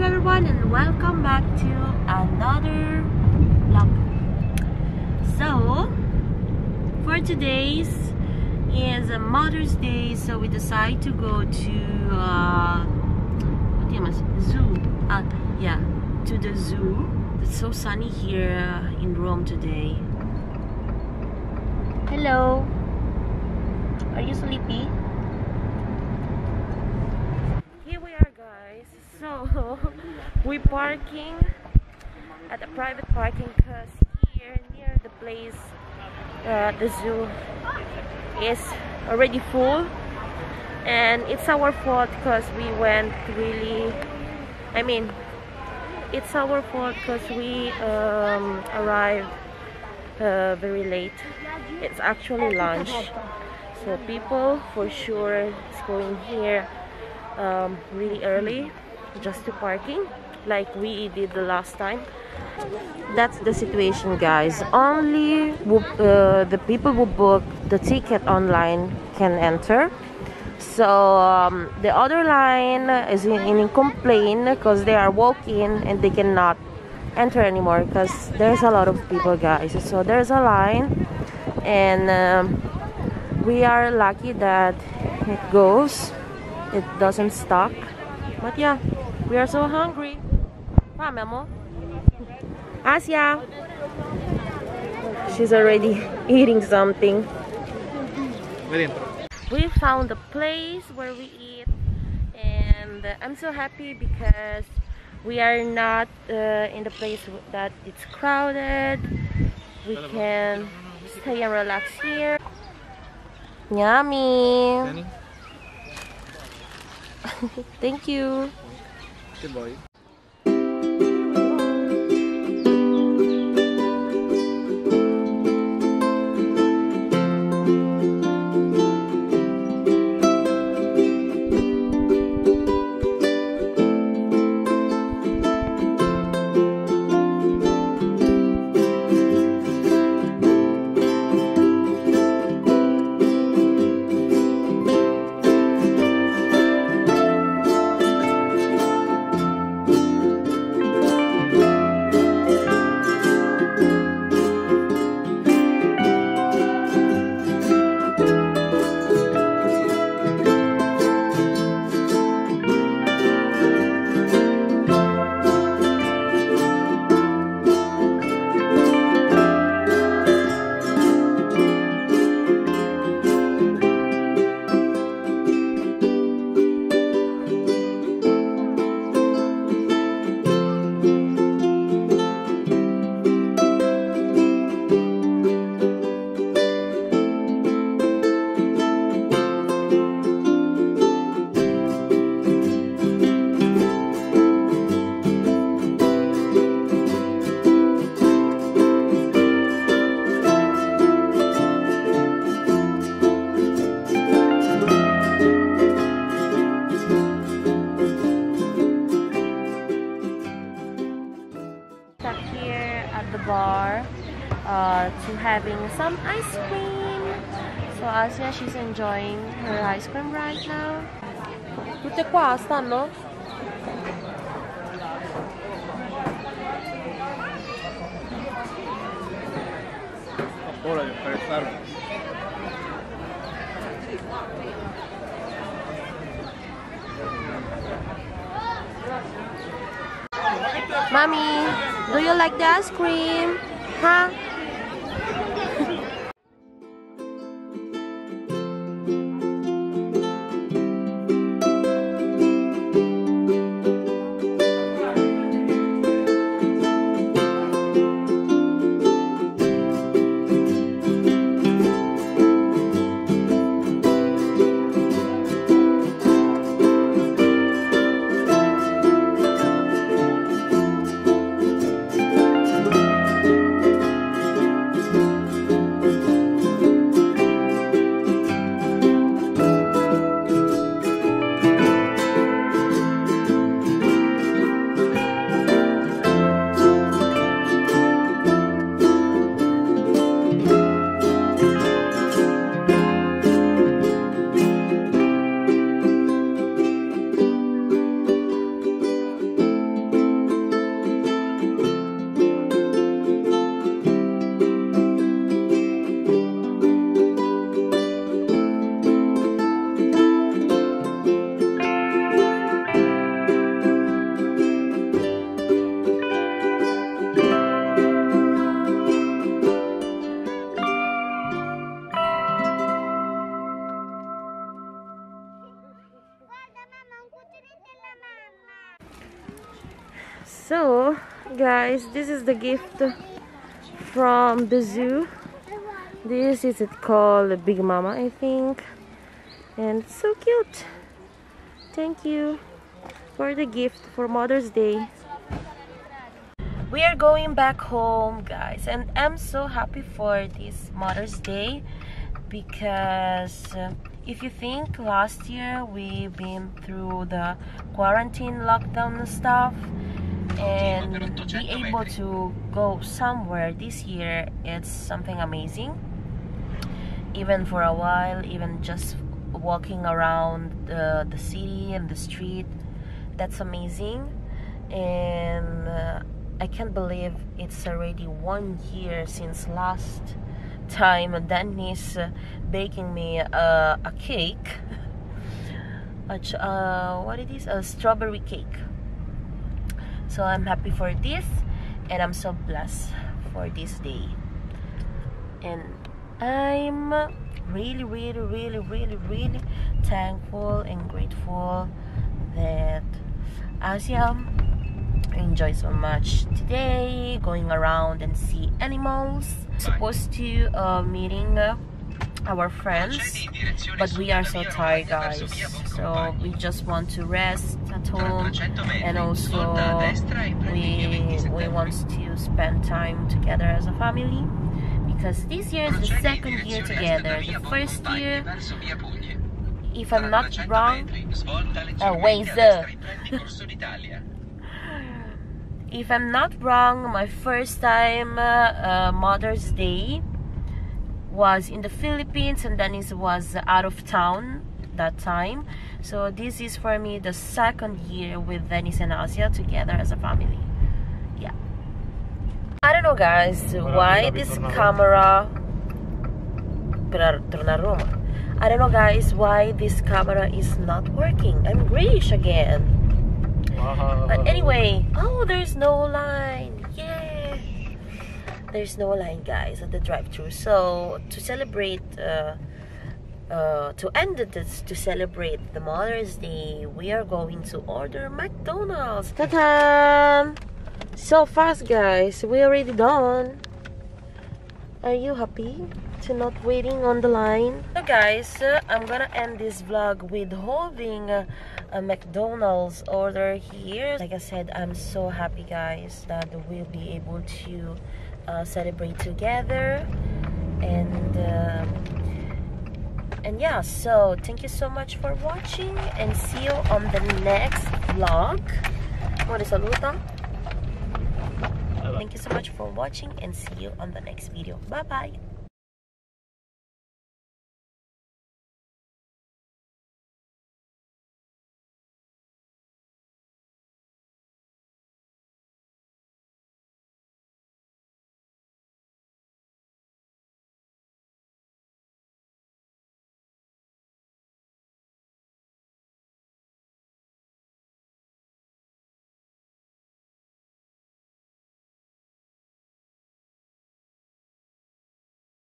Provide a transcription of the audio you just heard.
to everyone and welcome back to another vlog. So, for today's is a Mother's Day, so we decide to go to uh, zoo. Uh, yeah, to the zoo. It's so sunny here in Rome today. Hello. Are you sleepy? Here we are guys. So we're parking at a private parking because here near the place uh, the zoo is already full. And it's our fault because we went really I mean it's our fault because we um, arrived uh, very late. It's actually lunch. So people for sure is going here um, really early just to parking like we did the last time. That's the situation guys. Only uh, the people who book the ticket online can enter. So um, the other line is in, in complaint because they are walking and they cannot enter anymore because there's a lot of people guys. So there's a line and um, we are lucky that it goes it doesn't stop but yeah we are so hungry. Memo. Asia. She's already eating something. We found a place where we eat and I'm so happy because we are not uh, in the place that it's crowded. We can stay and relax here. Yummy thank you. Good boy Uh, having some ice cream. So Asia, she's enjoying her ice cream right now. Tutte qua stanno? Ora di apprezzarmi. Mommy, do you like the ice cream? Huh? Guys, this is the gift from the zoo. This is it called Big Mama, I think. And so cute. Thank you for the gift for Mother's Day. We are going back home, guys, and I'm so happy for this Mother's Day because uh, if you think last year we've been through the quarantine lockdown stuff and be able to go somewhere this year it's something amazing. Even for a while even just walking around the, the city and the street that's amazing. And uh, I can't believe it's already one year since last time Dennis uh, baking me a, a cake. A, uh, what it is? A strawberry cake so I'm happy for this and I'm so blessed for this day. And I'm really really really really really thankful and grateful that Asia enjoy so much today going around and see animals. Supposed to uh, meeting uh, our friends but we are so tired guys. So we just want to rest at home. And also we, we want to spend time together as a family because this year is the second year together the first year. If I'm not wrong uh, Waze if I'm not wrong, my first time uh, uh, Mother's Day was in the Philippines and Dennis was out of town that time. So this is for me the second year with Dennis and Asia together as a family. Yeah. I don't know guys why this camera I don't know guys why this camera is not working. I'm grayish again. But anyway, oh, there's no line. There's no line, guys, at the drive-through. So to celebrate, uh, uh, to end this, to celebrate the Mother's Day, we are going to order McDonald's. Ta-da! So fast, guys. We already done. Are you happy? to not waiting on the line so guys uh, i'm gonna end this vlog with holding uh, a mcdonald's order here like i said i'm so happy guys that we'll be able to uh, celebrate together. And um, and yeah so thank you so much for watching and see you on the next vlog. Thank you so much for watching and see you on the next video. Bye bye